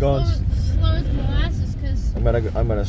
going. Slow, slow as molasses, because I'm gonna. I'm gonna